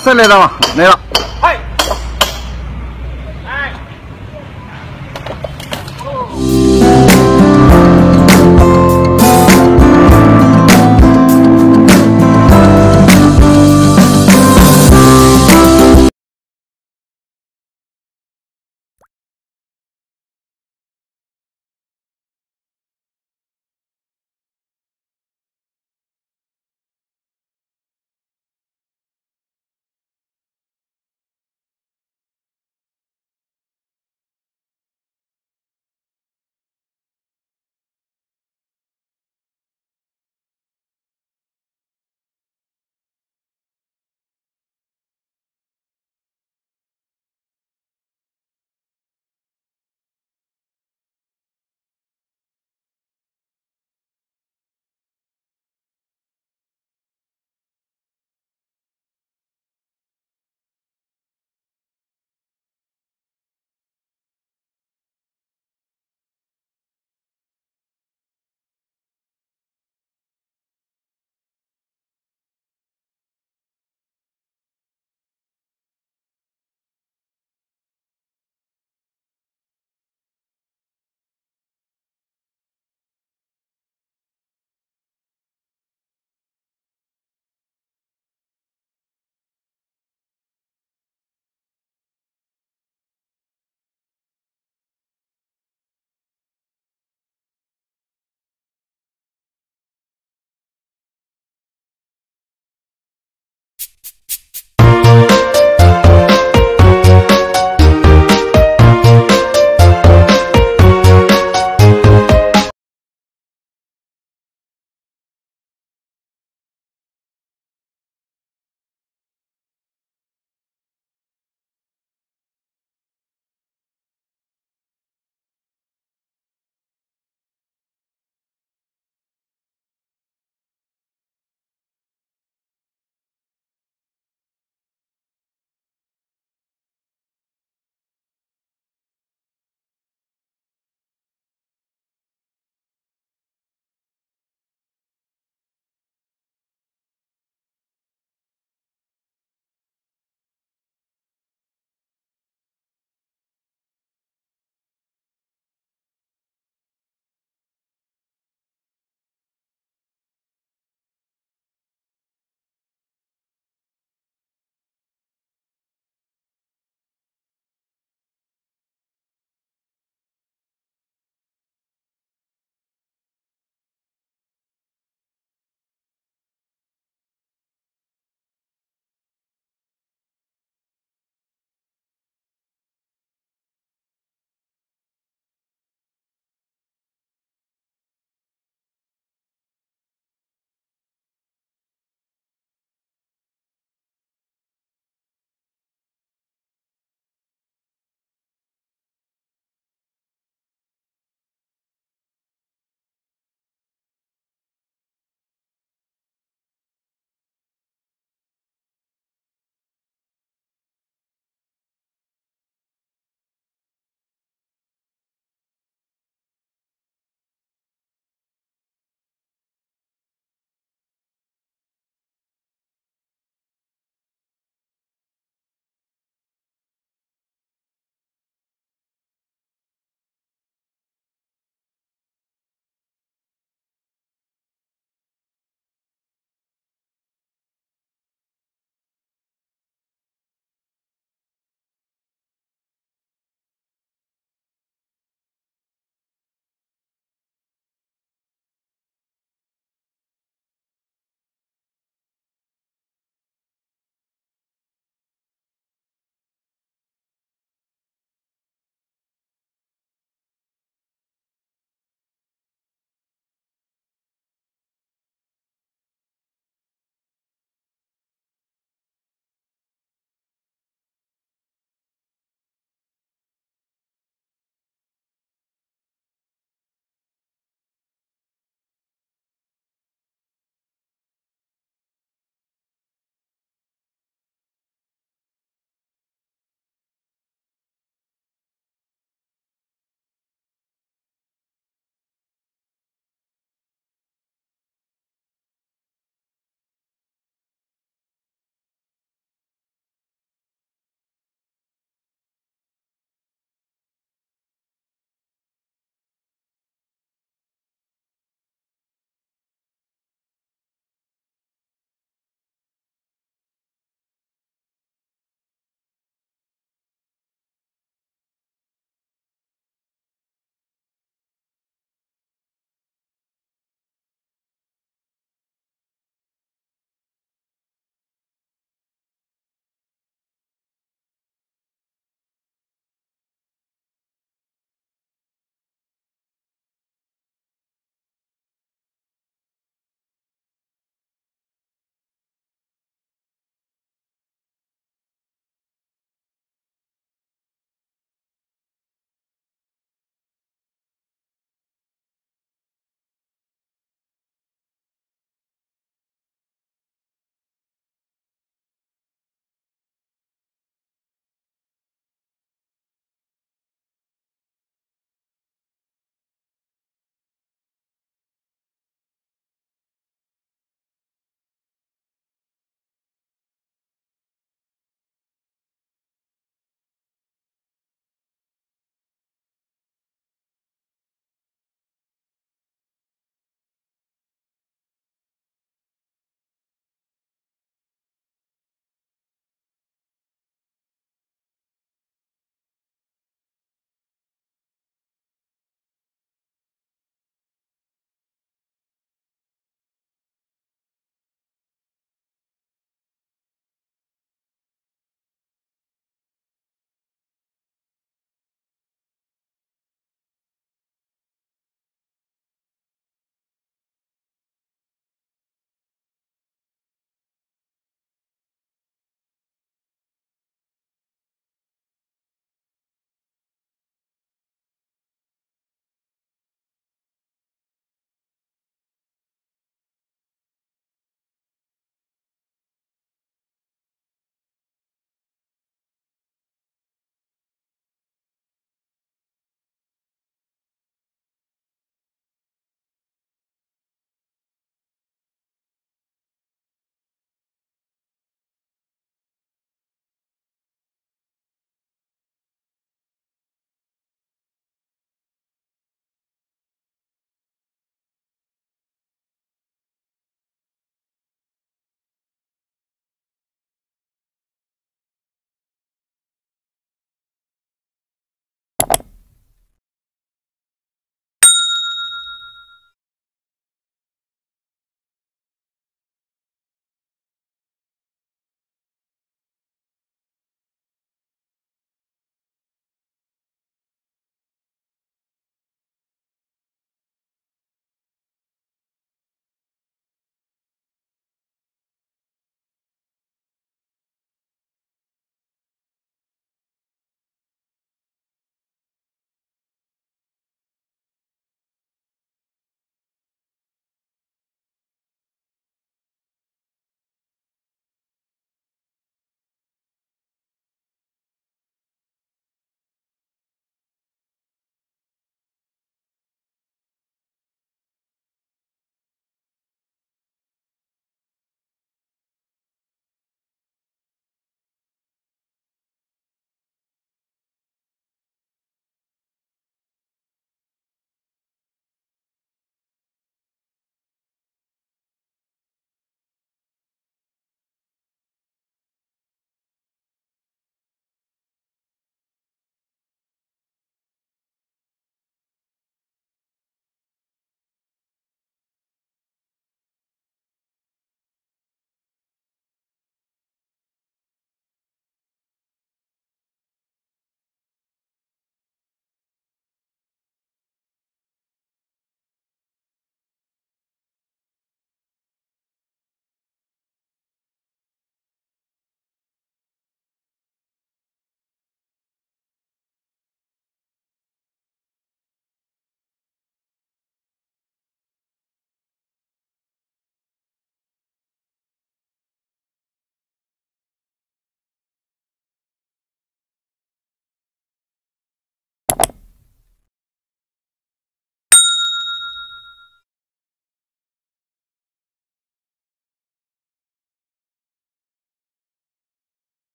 再来了张吧没了。